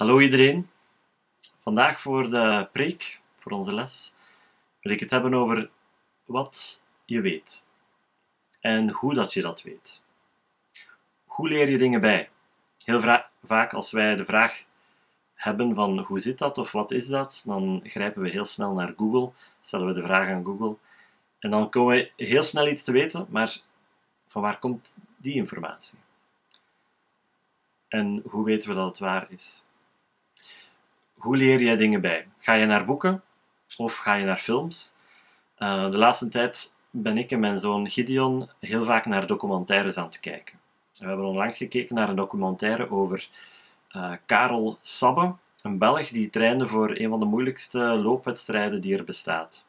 Hallo iedereen. Vandaag voor de preek, voor onze les, wil ik het hebben over wat je weet en hoe dat je dat weet. Hoe leer je dingen bij? Heel vaak als wij de vraag hebben van hoe zit dat of wat is dat, dan grijpen we heel snel naar Google, stellen we de vraag aan Google en dan komen we heel snel iets te weten, maar van waar komt die informatie? En hoe weten we dat het waar is? Hoe leer jij dingen bij? Ga je naar boeken of ga je naar films? Uh, de laatste tijd ben ik en mijn zoon Gideon heel vaak naar documentaires aan het kijken. We hebben onlangs gekeken naar een documentaire over uh, Karel Sabbe, een Belg die trainde voor een van de moeilijkste loopwedstrijden die er bestaat.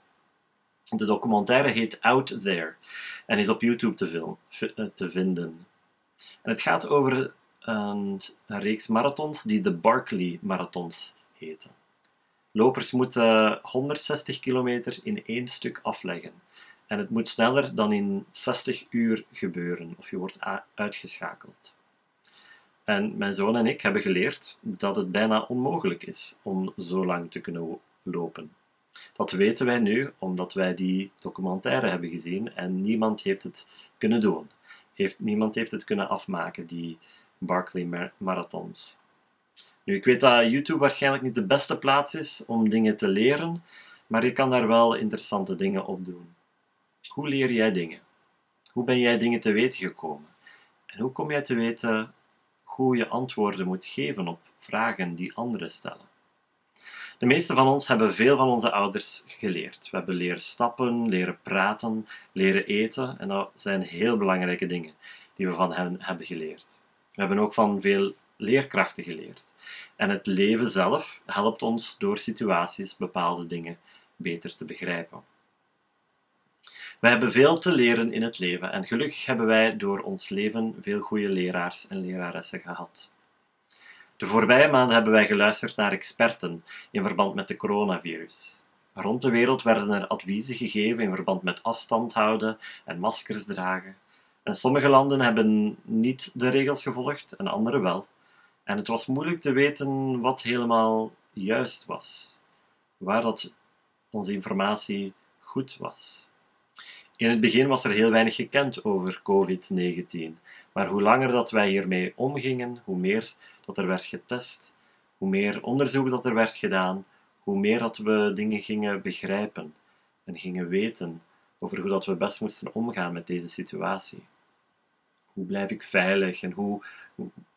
De documentaire heet Out There en is op YouTube te, eh, vinden. En het gaat over een, een reeks marathons die de Barkley Marathons Lopers moeten 160 kilometer in één stuk afleggen. En het moet sneller dan in 60 uur gebeuren, of je wordt uitgeschakeld. En mijn zoon en ik hebben geleerd dat het bijna onmogelijk is om zo lang te kunnen lopen. Dat weten wij nu omdat wij die documentaire hebben gezien en niemand heeft het kunnen doen. Heeft, niemand heeft het kunnen afmaken, die Barkley Marathons. Ik weet dat YouTube waarschijnlijk niet de beste plaats is om dingen te leren, maar je kan daar wel interessante dingen op doen. Hoe leer jij dingen? Hoe ben jij dingen te weten gekomen? En hoe kom jij te weten hoe je antwoorden moet geven op vragen die anderen stellen? De meeste van ons hebben veel van onze ouders geleerd. We hebben leren stappen, leren praten, leren eten en dat zijn heel belangrijke dingen die we van hen hebben geleerd. We hebben ook van veel leerkrachten geleerd. En het leven zelf helpt ons door situaties bepaalde dingen beter te begrijpen. We hebben veel te leren in het leven en gelukkig hebben wij door ons leven veel goede leraars en leraressen gehad. De voorbije maanden hebben wij geluisterd naar experten in verband met de coronavirus. Rond de wereld werden er adviezen gegeven in verband met afstand houden en maskers dragen. En sommige landen hebben niet de regels gevolgd en andere wel. En het was moeilijk te weten wat helemaal juist was, waar dat onze informatie goed was. In het begin was er heel weinig gekend over COVID-19, maar hoe langer dat wij hiermee omgingen, hoe meer dat er werd getest, hoe meer onderzoek dat er werd gedaan, hoe meer dat we dingen gingen begrijpen en gingen weten over hoe dat we best moesten omgaan met deze situatie. Hoe blijf ik veilig en hoe,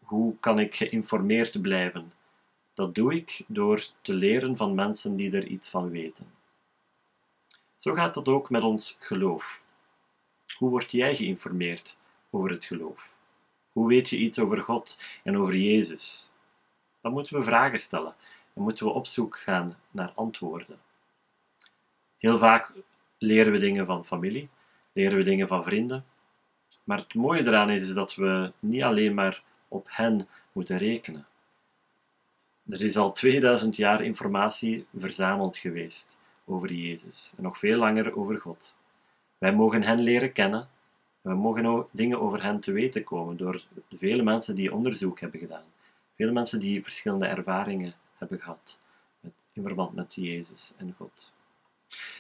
hoe kan ik geïnformeerd blijven? Dat doe ik door te leren van mensen die er iets van weten. Zo gaat dat ook met ons geloof. Hoe word jij geïnformeerd over het geloof? Hoe weet je iets over God en over Jezus? Dan moeten we vragen stellen en moeten we op zoek gaan naar antwoorden. Heel vaak leren we dingen van familie, leren we dingen van vrienden. Maar het mooie eraan is, is dat we niet alleen maar op hen moeten rekenen. Er is al 2000 jaar informatie verzameld geweest over Jezus en nog veel langer over God. Wij mogen hen leren kennen. We mogen ook dingen over hen te weten komen door de vele mensen die onderzoek hebben gedaan. Vele mensen die verschillende ervaringen hebben gehad in verband met Jezus en God.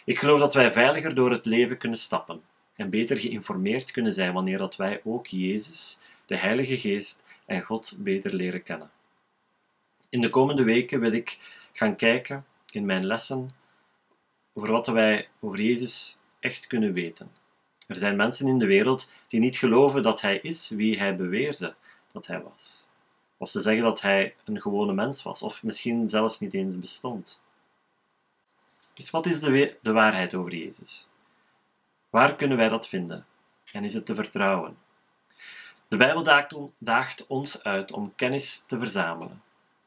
Ik geloof dat wij veiliger door het leven kunnen stappen en beter geïnformeerd kunnen zijn wanneer dat wij ook Jezus, de Heilige Geest en God beter leren kennen. In de komende weken wil ik gaan kijken in mijn lessen over wat wij over Jezus echt kunnen weten. Er zijn mensen in de wereld die niet geloven dat Hij is wie Hij beweerde dat Hij was. Of ze zeggen dat Hij een gewone mens was, of misschien zelfs niet eens bestond. Dus wat is de, de waarheid over Jezus? Waar kunnen wij dat vinden? En is het te vertrouwen? De Bijbel daagt ons uit om kennis te verzamelen.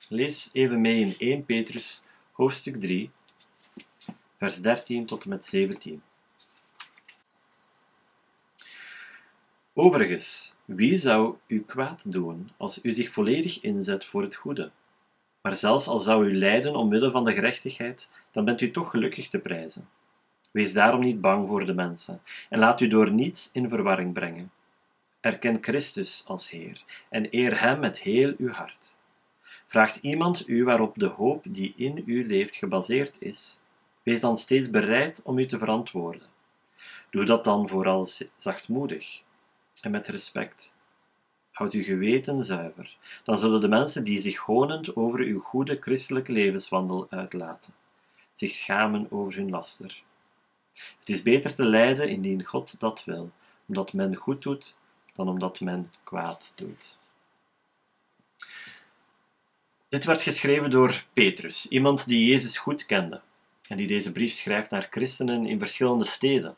Lees even mee in 1 Petrus hoofdstuk 3, vers 13 tot en met 17. Overigens, wie zou u kwaad doen als u zich volledig inzet voor het goede? Maar zelfs al zou u lijden omwille van de gerechtigheid, dan bent u toch gelukkig te prijzen. Wees daarom niet bang voor de mensen en laat u door niets in verwarring brengen. Erken Christus als Heer en eer Hem met heel uw hart. Vraagt iemand u waarop de hoop die in u leeft gebaseerd is, wees dan steeds bereid om u te verantwoorden. Doe dat dan vooral zachtmoedig en met respect. Houd uw geweten zuiver, dan zullen de mensen die zich honend over uw goede christelijke levenswandel uitlaten, zich schamen over hun laster. Het is beter te lijden indien God dat wil, omdat men goed doet, dan omdat men kwaad doet. Dit werd geschreven door Petrus, iemand die Jezus goed kende en die deze brief schrijft naar christenen in verschillende steden.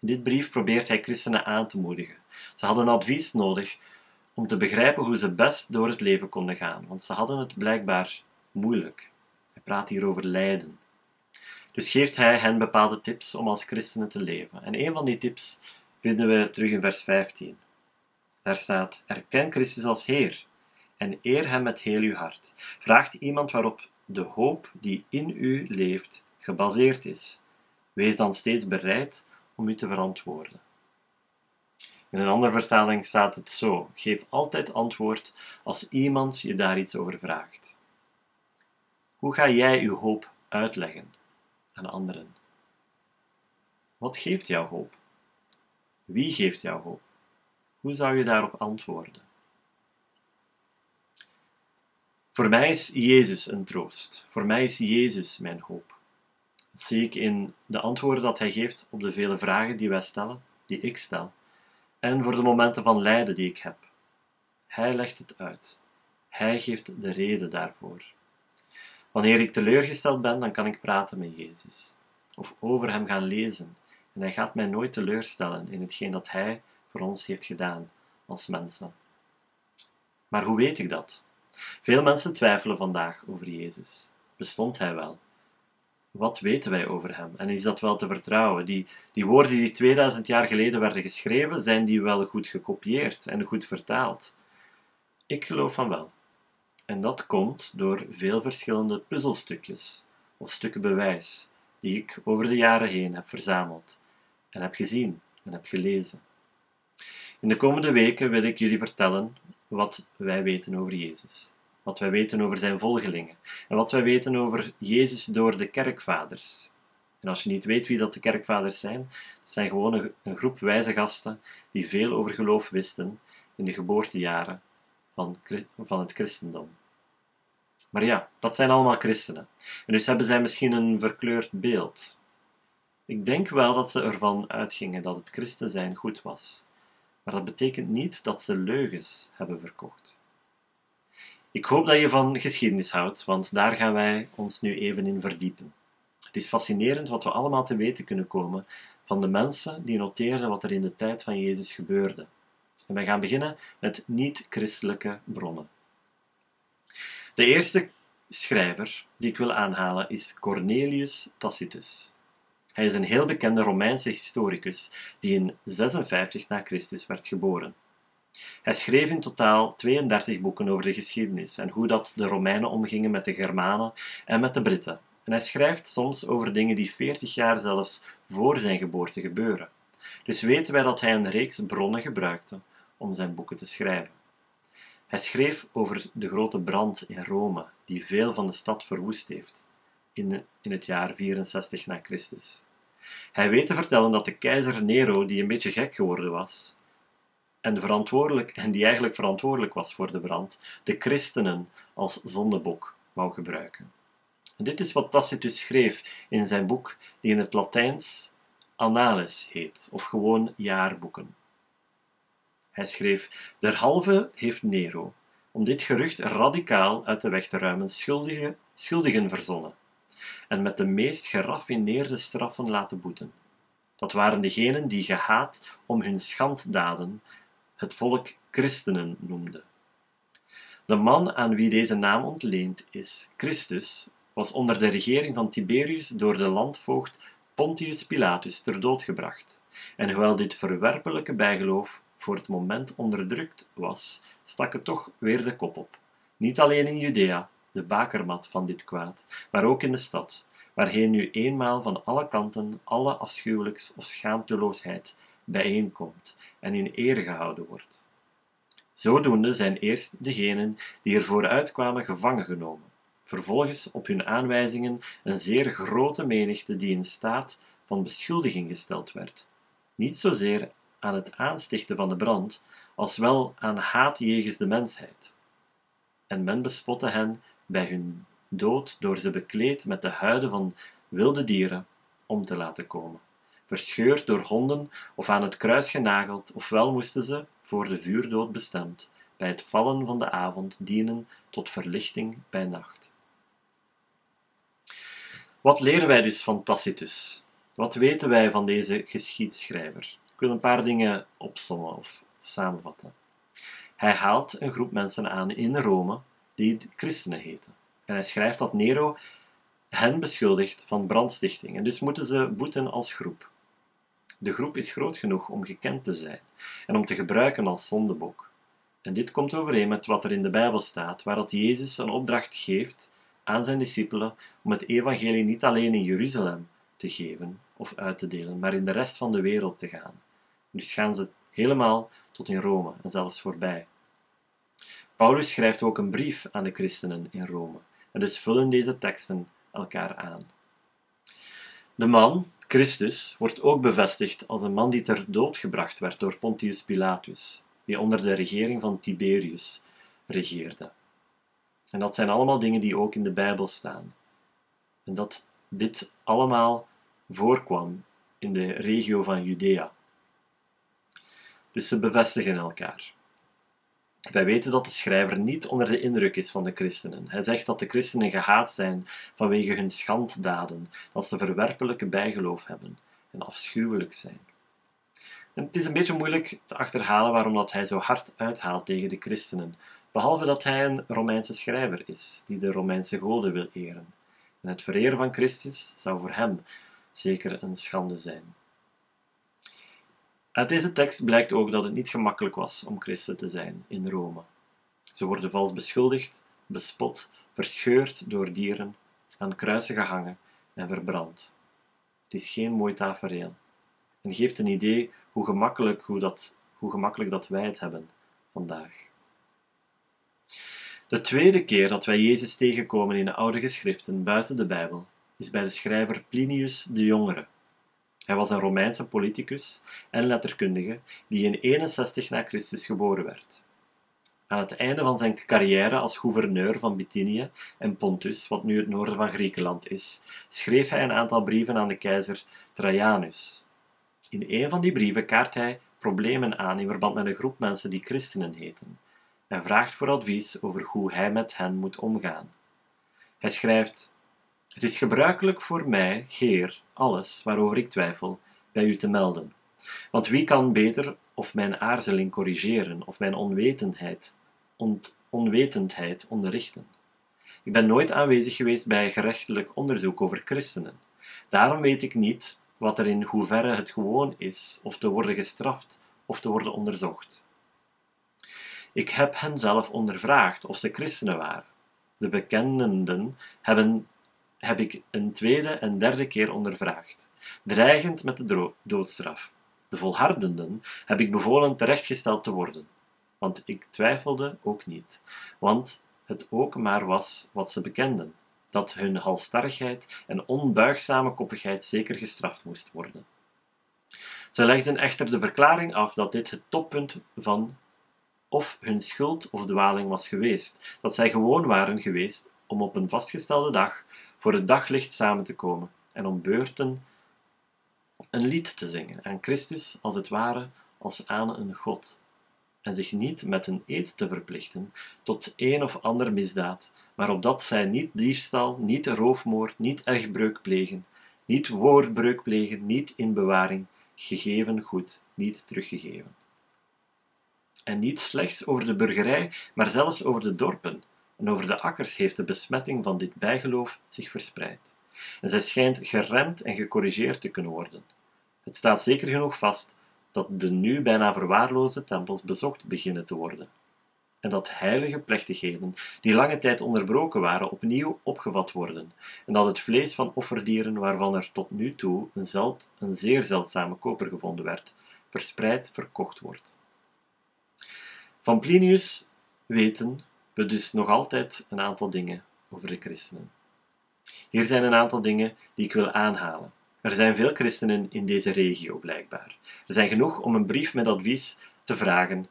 In dit brief probeert hij christenen aan te moedigen. Ze hadden advies nodig om te begrijpen hoe ze best door het leven konden gaan, want ze hadden het blijkbaar moeilijk. Hij praat hier over lijden. Dus geeft hij hen bepaalde tips om als christenen te leven. En een van die tips vinden we terug in vers 15. Daar staat: Erken Christus als Heer en eer Hem met heel uw hart. Vraagt iemand waarop de hoop die in u leeft gebaseerd is. Wees dan steeds bereid om u te verantwoorden. In een andere vertaling staat het zo: geef altijd antwoord als iemand je daar iets over vraagt. Hoe ga jij uw hoop uitleggen aan anderen? Wat geeft jouw hoop? Wie geeft jouw hoop? Hoe zou je daarop antwoorden? Voor mij is Jezus een troost. Voor mij is Jezus mijn hoop. Dat zie ik in de antwoorden dat Hij geeft op de vele vragen die wij stellen, die ik stel, en voor de momenten van lijden die ik heb. Hij legt het uit. Hij geeft de reden daarvoor. Wanneer ik teleurgesteld ben, dan kan ik praten met Jezus, of over Hem gaan lezen, en Hij gaat mij nooit teleurstellen in hetgeen dat Hij voor ons heeft gedaan als mensen. Maar hoe weet ik dat? Veel mensen twijfelen vandaag over Jezus. Bestond hij wel? Wat weten wij over hem? En is dat wel te vertrouwen? Die, die woorden die 2000 jaar geleden werden geschreven, zijn die wel goed gekopieerd en goed vertaald? Ik geloof van wel. En dat komt door veel verschillende puzzelstukjes of stukken bewijs die ik over de jaren heen heb verzameld en heb gezien en heb gelezen. In de komende weken wil ik jullie vertellen wat wij weten over Jezus, wat wij weten over zijn volgelingen en wat wij weten over Jezus door de kerkvaders. En als je niet weet wie dat de kerkvaders zijn, dat zijn gewoon een groep wijze gasten die veel over geloof wisten in de geboortejaren van, van het christendom. Maar ja, dat zijn allemaal christenen. En dus hebben zij misschien een verkleurd beeld. Ik denk wel dat ze ervan uitgingen dat het christen zijn goed was maar dat betekent niet dat ze leugens hebben verkocht. Ik hoop dat je van geschiedenis houdt, want daar gaan wij ons nu even in verdiepen. Het is fascinerend wat we allemaal te weten kunnen komen van de mensen die noteerden wat er in de tijd van Jezus gebeurde. En wij gaan beginnen met niet-christelijke bronnen. De eerste schrijver die ik wil aanhalen is Cornelius Tacitus. Hij is een heel bekende Romeinse historicus die in 56 na Christus werd geboren. Hij schreef in totaal 32 boeken over de geschiedenis en hoe dat de Romeinen omgingen met de Germanen en met de Britten. En hij schrijft soms over dingen die 40 jaar zelfs voor zijn geboorte gebeuren. Dus weten wij dat hij een reeks bronnen gebruikte om zijn boeken te schrijven. Hij schreef over de grote brand in Rome, die veel van de stad verwoest heeft in, in het jaar 64 na Christus. Hij weet te vertellen dat de keizer Nero, die een beetje gek geworden was, en, verantwoordelijk, en die eigenlijk verantwoordelijk was voor de brand, de christenen als zondebok wou gebruiken. En dit is wat Tacitus schreef in zijn boek, die in het Latijns Annales heet, of gewoon jaarboeken. Hij schreef: Derhalve heeft Nero, om dit gerucht radicaal uit de weg te ruimen, schuldige, schuldigen verzonnen en met de meest geraffineerde straffen laten boeten. Dat waren degenen die gehaat om hun schanddaden het volk christenen noemden. De man aan wie deze naam ontleend is, Christus, was onder de regering van Tiberius door de landvoogd Pontius Pilatus ter dood gebracht. En hoewel dit verwerpelijke bijgeloof voor het moment onderdrukt was, stak het toch weer de kop op. Niet alleen in Judea, de bakermat van dit kwaad, maar ook in de stad, waarheen nu eenmaal van alle kanten alle afschuwelijks of schaamteloosheid bijeenkomt en in ere gehouden wordt. Zodoende zijn eerst degenen die er vooruit kwamen gevangen genomen, vervolgens op hun aanwijzingen een zeer grote menigte die in staat van beschuldiging gesteld werd, niet zozeer aan het aanstichten van de brand, als wel aan haat jegens de mensheid. En men bespotte hen bij hun dood door ze bekleed met de huiden van wilde dieren om te laten komen, verscheurd door honden of aan het kruis genageld, ofwel moesten ze, voor de vuurdood bestemd, bij het vallen van de avond dienen tot verlichting bij nacht. Wat leren wij dus van Tacitus? Wat weten wij van deze geschiedschrijver? Ik wil een paar dingen opsommen of, of samenvatten. Hij haalt een groep mensen aan in Rome die christenen heten. En hij schrijft dat Nero hen beschuldigt van brandstichting. En dus moeten ze boeten als groep. De groep is groot genoeg om gekend te zijn en om te gebruiken als zondebok. En dit komt overeen met wat er in de Bijbel staat, waar dat Jezus een opdracht geeft aan zijn discipelen om het evangelie niet alleen in Jeruzalem te geven of uit te delen, maar in de rest van de wereld te gaan. Dus gaan ze helemaal tot in Rome en zelfs voorbij. Paulus schrijft ook een brief aan de christenen in Rome, en dus vullen deze teksten elkaar aan. De man, Christus, wordt ook bevestigd als een man die ter dood gebracht werd door Pontius Pilatus, die onder de regering van Tiberius regeerde. En dat zijn allemaal dingen die ook in de Bijbel staan. En dat dit allemaal voorkwam in de regio van Judea. Dus ze bevestigen elkaar. Wij weten dat de schrijver niet onder de indruk is van de christenen. Hij zegt dat de christenen gehaat zijn vanwege hun schanddaden, dat ze verwerpelijke bijgeloof hebben en afschuwelijk zijn. En het is een beetje moeilijk te achterhalen waarom dat hij zo hard uithaalt tegen de christenen, behalve dat hij een Romeinse schrijver is, die de Romeinse goden wil eren. En het vereren van Christus zou voor hem zeker een schande zijn. Uit deze tekst blijkt ook dat het niet gemakkelijk was om christen te zijn in Rome. Ze worden vals beschuldigd, bespot, verscheurd door dieren, aan kruisen gehangen en verbrand. Het is geen mooi tafereel en geeft een idee hoe gemakkelijk, hoe, dat, hoe gemakkelijk dat wij het hebben vandaag. De tweede keer dat wij Jezus tegenkomen in de oude geschriften buiten de Bijbel is bij de schrijver Plinius de Jongere. Hij was een Romeinse politicus en letterkundige die in 61 na Christus geboren werd. Aan het einde van zijn carrière als gouverneur van Bithynië en Pontus, wat nu het noorden van Griekenland is, schreef hij een aantal brieven aan de keizer Trajanus. In een van die brieven kaart hij problemen aan in verband met een groep mensen die christenen heten en vraagt voor advies over hoe hij met hen moet omgaan. Hij schrijft: het is gebruikelijk voor mij, Heer, alles waarover ik twijfel, bij u te melden. Want wie kan beter of mijn aarzeling corrigeren of mijn onwetendheid, onwetendheid onderrichten? Ik ben nooit aanwezig geweest bij gerechtelijk onderzoek over christenen. Daarom weet ik niet wat er in hoeverre het gewoon is of te worden gestraft of te worden onderzocht. Ik heb hen zelf ondervraagd of ze christenen waren. De bekendenden hebben heb ik een tweede en derde keer ondervraagd, dreigend met de doodstraf. De volhardenden heb ik bevolen terechtgesteld te worden, want ik twijfelde ook niet, want het ook maar was wat ze bekenden, dat hun halstarrigheid en onbuigzame koppigheid zeker gestraft moest worden. Ze legden echter de verklaring af dat dit het toppunt van of hun schuld of dwaling was geweest, dat zij gewoon waren geweest om op een vastgestelde dag voor het daglicht samen te komen en om beurten een lied te zingen aan Christus als het ware als aan een God, en zich niet met een eed te verplichten tot een of ander misdaad, maar opdat zij niet diefstal, niet roofmoord, niet echtbreuk plegen, niet woordbreuk plegen, niet in bewaring, gegeven goed, niet teruggegeven. En niet slechts over de burgerij, maar zelfs over de dorpen, en over de akkers heeft de besmetting van dit bijgeloof zich verspreid. En zij schijnt geremd en gecorrigeerd te kunnen worden. Het staat zeker genoeg vast dat de nu bijna verwaarloosde tempels bezocht beginnen te worden. En dat heilige plechtigheden, die lange tijd onderbroken waren, opnieuw opgevat worden. En dat het vlees van offerdieren, waarvan er tot nu toe een, zeld, een zeer zeldzame koper gevonden werd, verspreid verkocht wordt. Van Plinius weten we dus nog altijd een aantal dingen over de christenen. Hier zijn een aantal dingen die ik wil aanhalen. Er zijn veel christenen in deze regio blijkbaar. Er zijn genoeg om een brief met advies te vragen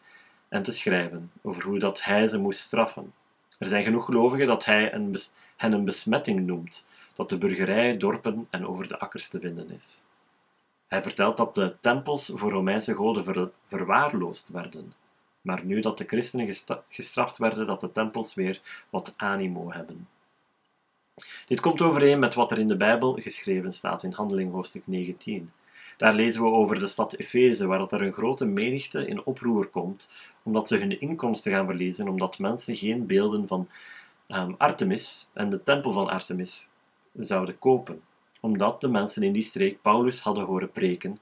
en te schrijven over hoe dat hij ze moest straffen. Er zijn genoeg gelovigen dat hij een hen een besmetting noemt, dat de burgerij, dorpen en over de akkers te vinden is. Hij vertelt dat de tempels voor Romeinse goden verwaarloosd werden, maar nu dat de christenen gestraft werden, dat de tempels weer wat animo hebben. Dit komt overeen met wat er in de Bijbel geschreven staat in Handeling hoofdstuk 19. Daar lezen we over de stad Efeze, waar er een grote menigte in oproer komt, omdat ze hun inkomsten gaan verliezen, omdat mensen geen beelden van um, Artemis en de tempel van Artemis zouden kopen, omdat de mensen in die streek Paulus hadden horen preken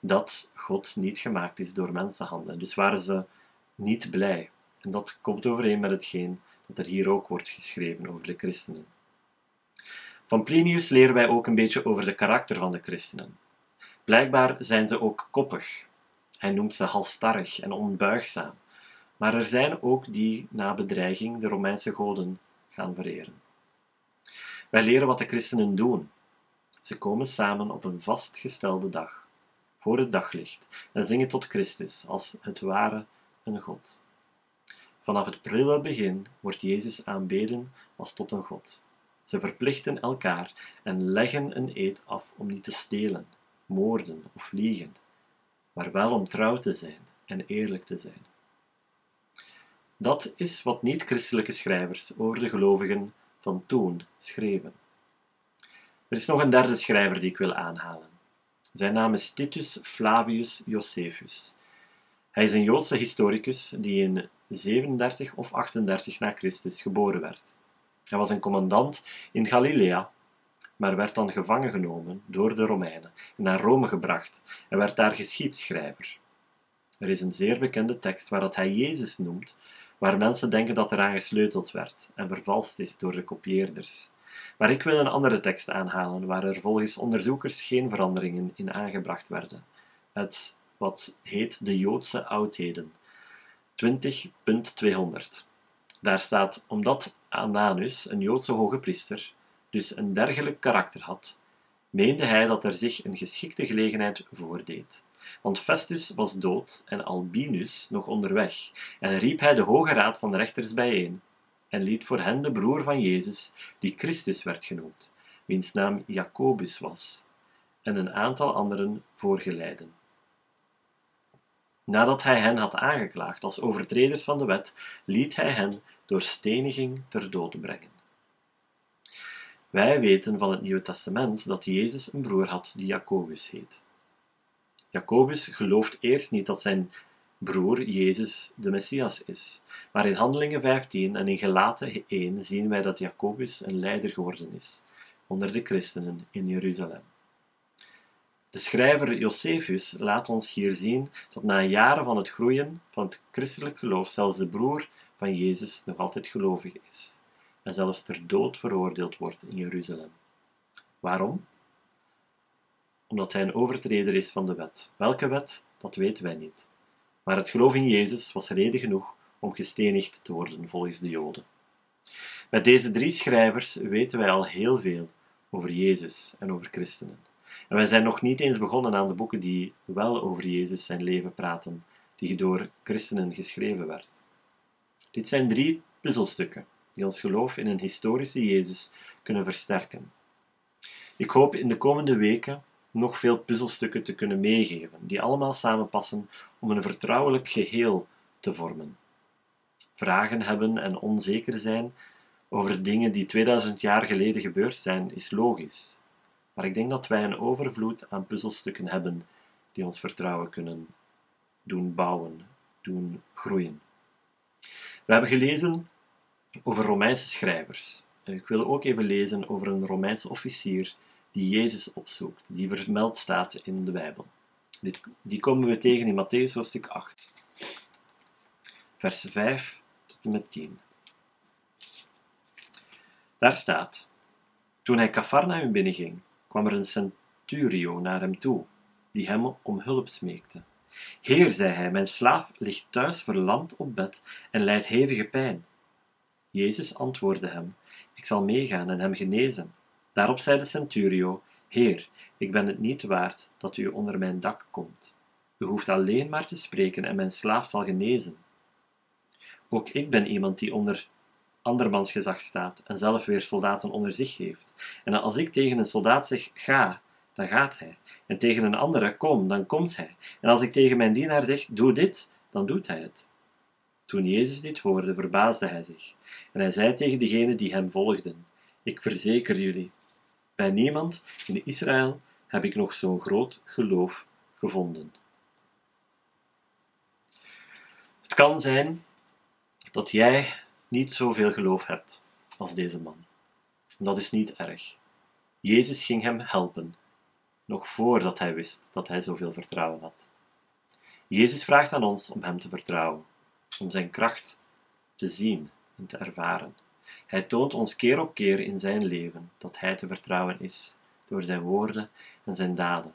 dat God niet gemaakt is door mensenhanden. Dus waren ze niet blij. En dat komt overeen met hetgeen dat er hier ook wordt geschreven over de christenen. Van Plinius leren wij ook een beetje over de karakter van de christenen. Blijkbaar zijn ze ook koppig. Hij noemt ze halstarrig en onbuigzaam. Maar er zijn ook die na bedreiging de Romeinse goden gaan vereren. Wij leren wat de christenen doen. Ze komen samen op een vastgestelde dag, voor het daglicht, en zingen tot Christus als het ware een God. Vanaf het prille begin wordt Jezus aanbeden als tot een God. Ze verplichten elkaar en leggen een eed af om niet te stelen, moorden of liegen, maar wel om trouw te zijn en eerlijk te zijn. Dat is wat niet-christelijke schrijvers over de gelovigen van toen schreven. Er is nog een derde schrijver die ik wil aanhalen. Zijn naam is Titus Flavius Josephus. Hij is een Joodse historicus die in 37 of 38 na Christus geboren werd. Hij was een commandant in Galilea, maar werd dan gevangen genomen door de Romeinen en naar Rome gebracht en werd daar geschiedschrijver. Er is een zeer bekende tekst waar dat hij Jezus noemt, waar mensen denken dat eraan gesleuteld werd en vervalst is door de kopieerders. Maar ik wil een andere tekst aanhalen waar er volgens onderzoekers geen veranderingen in aangebracht werden. Het wat heet de Joodse oudheden, 20.200. Daar staat, omdat Ananus, een Joodse hoge priester, dus een dergelijk karakter had, meende hij dat er zich een geschikte gelegenheid voordeed. Want Festus was dood en Albinus nog onderweg, en riep hij de Hoge Raad van rechters bijeen, en liet voor hen de broer van Jezus, die Christus werd genoemd, wiens naam Jacobus was, en een aantal anderen voorgeleiden. Nadat hij hen had aangeklaagd als overtreders van de wet, liet hij hen door steniging ter dood brengen. Wij weten van het Nieuwe Testament dat Jezus een broer had die Jacobus heet. Jacobus gelooft eerst niet dat zijn broer Jezus de Messias is, maar in Handelingen 15 en in Gelaten 1 zien wij dat Jacobus een leider geworden is onder de christenen in Jeruzalem. De schrijver Josephus laat ons hier zien dat na jaren van het groeien van het christelijk geloof zelfs de broer van Jezus nog altijd gelovig is en zelfs ter dood veroordeeld wordt in Jeruzalem. Waarom? Omdat hij een overtreder is van de wet. Welke wet? Dat weten wij niet. Maar het geloof in Jezus was reden genoeg om gestenigd te worden volgens de Joden. Met deze drie schrijvers weten wij al heel veel over Jezus en over christenen. En wij zijn nog niet eens begonnen aan de boeken die wel over Jezus zijn leven praten, die door christenen geschreven werd. Dit zijn drie puzzelstukken die ons geloof in een historische Jezus kunnen versterken. Ik hoop in de komende weken nog veel puzzelstukken te kunnen meegeven, die allemaal samenpassen om een vertrouwelijk geheel te vormen. Vragen hebben en onzeker zijn over dingen die 2000 jaar geleden gebeurd zijn, is logisch. Maar ik denk dat wij een overvloed aan puzzelstukken hebben die ons vertrouwen kunnen doen bouwen, doen groeien. We hebben gelezen over Romeinse schrijvers. Ik wil ook even lezen over een Romeinse officier die Jezus opzoekt, die vermeld staat in de Bijbel. Die komen we tegen in Matthäus hoofdstuk 8, vers 5 tot en met 10. Daar staat: Toen hij Cafarnaum binnenging, kwam er een centurio naar hem toe, die hem om hulp smeekte. Heer, zei hij, mijn slaaf ligt thuis verlamd op bed en lijdt hevige pijn. Jezus antwoordde hem, ik zal meegaan en hem genezen. Daarop zei de centurio, Heer, ik ben het niet waard dat u onder mijn dak komt. U hoeft alleen maar te spreken en mijn slaaf zal genezen. Ook ik ben iemand die onder andermans gezag staat en zelf weer soldaten onder zich heeft. En als ik tegen een soldaat zeg, ga, dan gaat hij. En tegen een andere, kom, dan komt hij. En als ik tegen mijn dienaar zeg, doe dit, dan doet hij het. Toen Jezus dit hoorde, verbaasde hij zich. En hij zei tegen degenen die hem volgden, ik verzeker jullie, bij niemand in Israël heb ik nog zo'n groot geloof gevonden. Het kan zijn dat jij niet zoveel geloof hebt als deze man. dat is niet erg. Jezus ging hem helpen, nog voordat hij wist dat hij zoveel vertrouwen had. Jezus vraagt aan ons om hem te vertrouwen, om zijn kracht te zien en te ervaren. Hij toont ons keer op keer in zijn leven dat hij te vertrouwen is, door zijn woorden en zijn daden.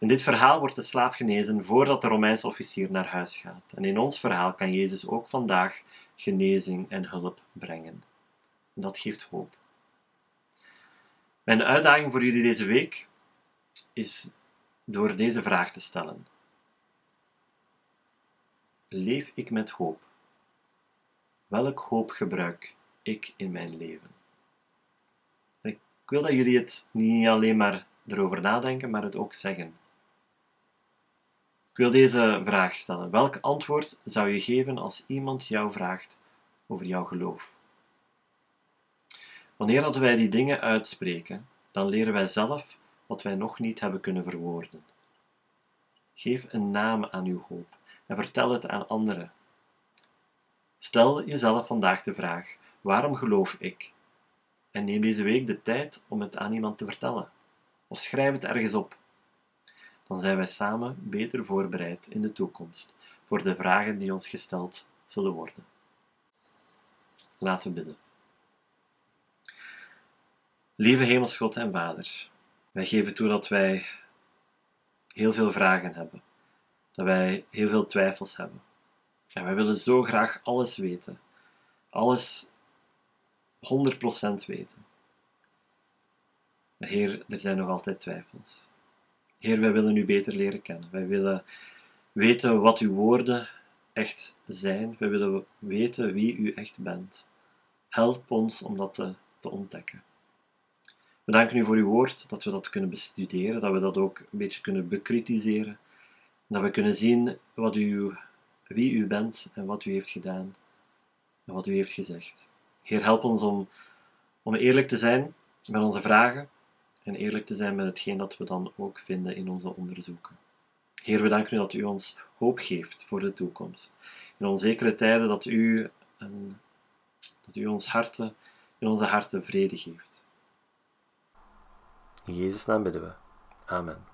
In dit verhaal wordt de slaaf genezen voordat de Romeinse officier naar huis gaat. En in ons verhaal kan Jezus ook vandaag genezing en hulp brengen. En dat geeft hoop. Mijn uitdaging voor jullie deze week is door deze vraag te stellen. Leef ik met hoop? Welk hoop gebruik ik in mijn leven? Ik wil dat jullie het niet alleen maar erover nadenken, maar het ook zeggen. Ik wil deze vraag stellen. Welk antwoord zou je geven als iemand jou vraagt over jouw geloof? Wanneer dat wij die dingen uitspreken, dan leren wij zelf wat wij nog niet hebben kunnen verwoorden. Geef een naam aan uw hoop en vertel het aan anderen. Stel jezelf vandaag de vraag: waarom geloof ik? En neem deze week de tijd om het aan iemand te vertellen. Of schrijf het ergens op. Dan zijn wij samen beter voorbereid in de toekomst voor de vragen die ons gesteld zullen worden. Laten we bidden. Lieve Hemelsgod en Vader, wij geven toe dat wij heel veel vragen hebben, dat wij heel veel twijfels hebben. En wij willen zo graag alles weten, alles 100% weten. Maar Heer, er zijn nog altijd twijfels. Heer, wij willen u beter leren kennen. Wij willen weten wat uw woorden echt zijn. Wij willen weten wie u echt bent. Help ons om dat te, ontdekken. We danken u voor uw woord, dat we dat kunnen bestuderen, dat we dat ook een beetje kunnen bekritiseren. Dat we kunnen zien wat u, wie u bent en wat u heeft gedaan en wat u heeft gezegd. Heer, help ons om, om eerlijk te zijn met onze vragen en eerlijk te zijn met hetgeen dat we dan ook vinden in onze onderzoeken. Heer, we danken u dat u ons hoop geeft voor de toekomst. In onzekere tijden dat u, een, dat u ons harten, in onze harten vrede geeft. In Jezus' naam bidden we. Amen.